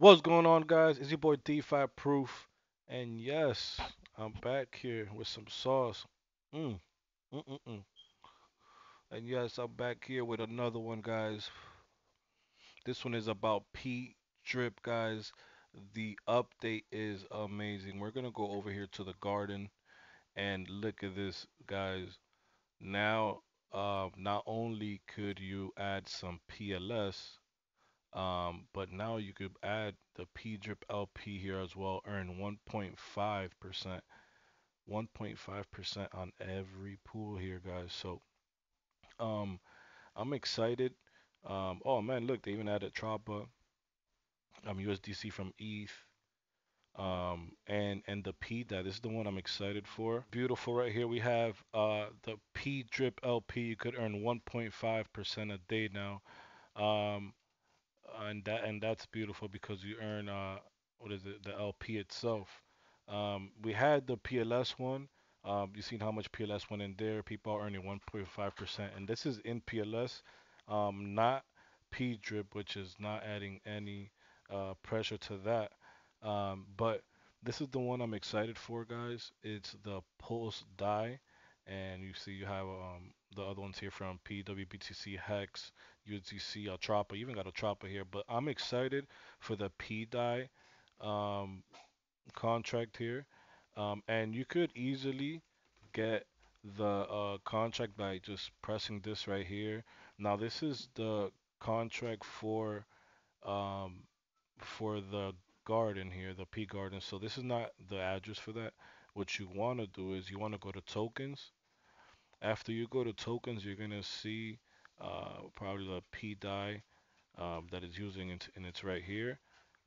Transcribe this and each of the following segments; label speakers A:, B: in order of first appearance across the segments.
A: What's going on, guys? It's your boy DeFi Proof, and yes, I'm back here with some sauce. Mm, mm, mm, mm. And yes, I'm back here with another one, guys. This one is about P Drip, guys. The update is amazing. We're gonna go over here to the garden and look at this, guys. Now, uh, not only could you add some PLS, Um, but now you could add the P drip LP here as well, earn 1.5%, 1.5% on every pool here, guys. So, um, I'm excited. Um, oh man, look, they even added Trapa, um, USDC from ETH, um, and and the P that is the one I'm excited for. Beautiful right here. We have uh the P drip LP. You could earn 1.5% a day now. Um, and that and that's beautiful because you earn uh what is it the LP itself. Um, we had the PLS one. Um, you seen how much PLS went in there? People are earning 1.5%, and this is in PLS, um, not P drip, which is not adding any uh, pressure to that. Um, but this is the one I'm excited for, guys. It's the Pulse DAI, and you see you have um, the other ones here from PWBTC Hex, UTC, Atropa. You even got Atropa here, but I'm excited for the P DAI um, contract here. Um, and you could easily get the uh, contract by just pressing this right here. Now this is the contract for um, for the garden here, the P garden. So this is not the address for that. What you want to do is you want to go to tokens. After you go to tokens, you're gonna see uh, probably the P DAI um, that is using it and it's right here.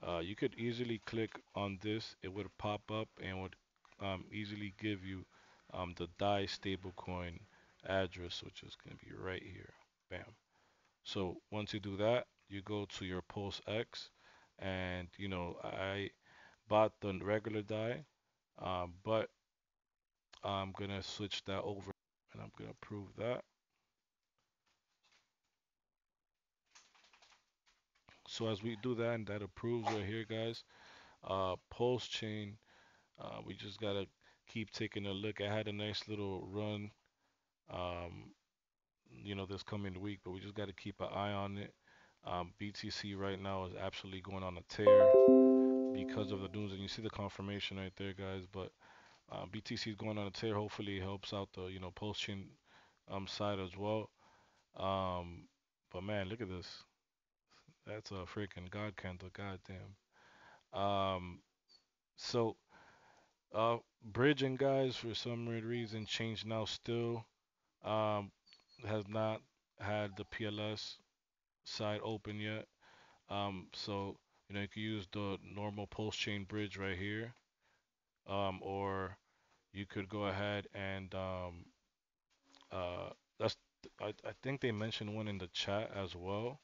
A: Uh, you could easily click on this. It would pop up and would um, easily give you um, the DAI stablecoin address, which is going to be right here. Bam. So once you do that, you go to your Pulse X, and you know I bought the regular DAI, um, but I'm gonna switch that over, and I'm gonna prove that. So as we do that, and that approves right here, guys. Uh, Pulse chain Uh, we just gotta keep taking a look. I had a nice little run, um, you know, this coming week, but we just gotta keep an eye on it. Um, BTC right now is absolutely going on a tear because of the news, and you see the confirmation right there, guys. But uh, BTC is going on a tear. Hopefully, it helps out the you know Pulse chain um, side as well. Um, but man, look at this. That's a freaking god candle. Goddamn. Um, so uh, bridging guys for some weird reason changed now still. Um, has not had the PLS side open yet. Um, so you know you can use the normal pulse chain bridge right here, um, or you could go ahead and um, uh, that's I, I think they mentioned one in the chat as well.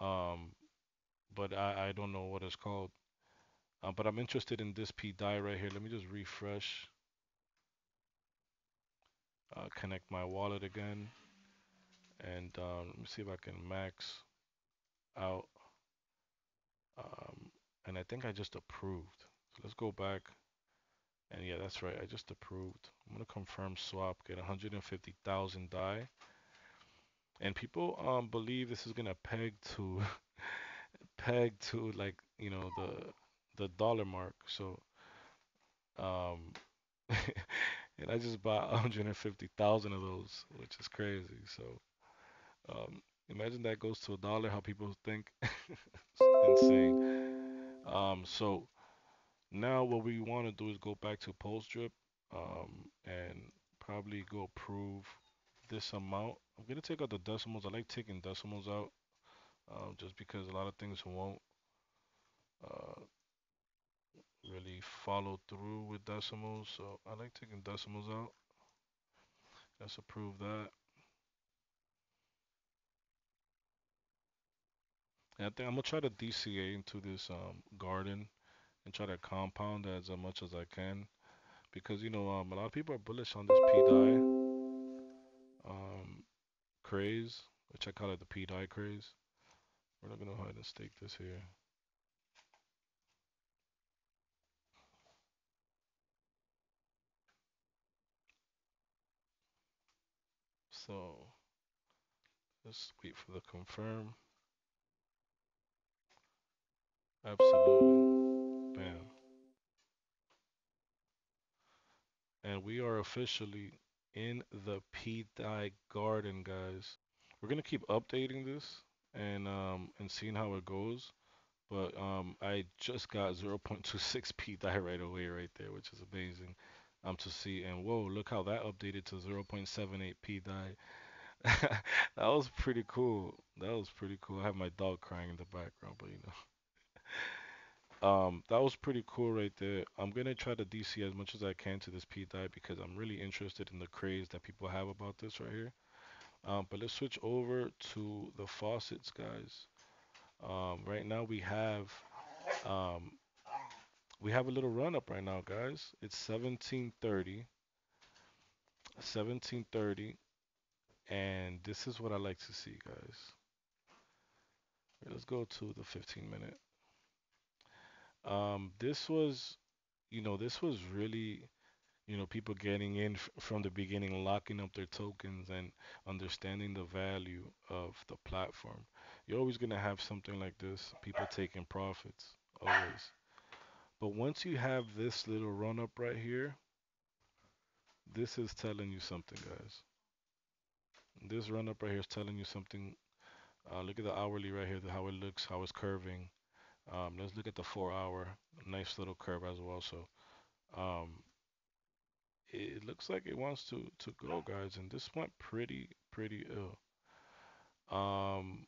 A: Um, but I, I don't know what it's called. Uh, but I'm interested in this P DAI right here. Let me just refresh, uh, connect my wallet again, and um, let me see if I can max out. Um, and I think I just approved. Let's go back. And yeah, that's right. I just approved. I'm gonna confirm swap, get 150,000 DAI. And people um believe this is gonna peg to peg to like you know the the dollar mark. So um and I just bought 150,000 of those, which is crazy. So um imagine that goes to a dollar, how people think. It's insane. Um so Now what we want to do is go back to Pulse Drip um, and probably go prove this amount. I'm gonna take out the decimals. I like taking decimals out um, just because a lot of things won't uh, really follow through with decimals. So I like taking decimals out. Let's approve that. And I think I'm gonna try to DCA into this um, garden and try to compound as much as I can because you know um, a lot of people are bullish on this PDI, um, craze, which I call it the PDI craze. We're not gonna hide and stake this here. So let's wait for the confirm. Absolutely. We are officially in the P-DAI Garden, guys. We're gonna keep updating this and um and seeing how it goes. But um I just got 0.26 P-DAI right away right there, which is amazing um to see. And whoa, look how that updated to 0.78 P-DAI. That was pretty cool. That was pretty cool. I have my dog crying in the background, but you know. Um, that was pretty cool right there. I'm gonna try to DC as much as I can to this P-DAI because I'm really interested in the craze that people have about this right here. Um, but let's switch over to the faucets, guys. Um, right now we have um, we have a little run up right now, guys. It's 1730, 1730, and this is what I like to see, guys. Let's go to the 15 minute. Um, this was, you know, this was really you know, people getting in f- from the beginning, locking up their tokens and understanding the value of the platform. You're always going to have something like this, people taking profits, always. But once you have this little run up right here, this is telling you something, guys. This run up right here is telling you something. Uh, look at the hourly right here, the- how it looks, how it's curving. Um, let's look at the four hour, nice little curve as well. So, um, it looks like it wants to to go, guys, and this went pretty pretty ill. Um,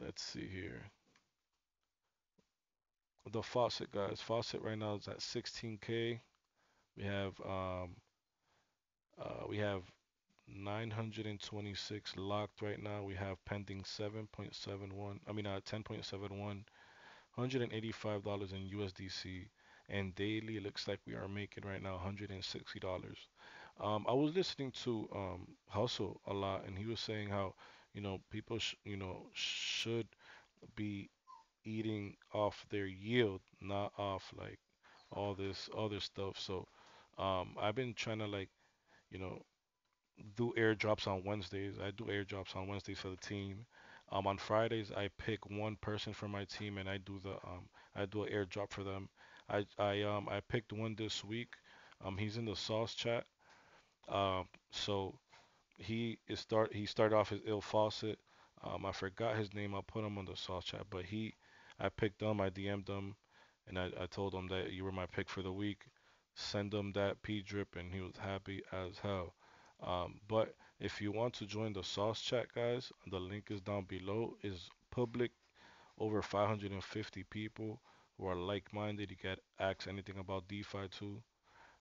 A: let's see here. The faucet, guys. Faucet right now is at 16k. We have um uh we have 926 locked right now. We have pending 7.71. I mean uh 10.71. $185 in USDC. And daily, it looks like we are making right now $160. Um, I was listening to um, Hustle a lot, and he was saying how, you know, people, you know, should be eating off their yield, not off like all this other stuff. So, um, I've been trying to like, you know, do airdrops on Wednesdays. I do airdrops on Wednesdays for the team. Um, on Fridays, I pick one person from my team and I do the um, I do an airdrop for them. I I um I picked one this week. Um, he's in the sauce chat. Um, so he is start he started off as Ill Fawcett. Um, I forgot his name. I'll put him on the sauce chat. But he, I picked him. I DM'd him, and I, I told him that you were my pick for the week. Send him that P drip, and he was happy as hell. Um, but if you want to join the sauce chat, guys, the link is down below. is public. Over 550 people who are like-minded. You can ask anything about DeFi too.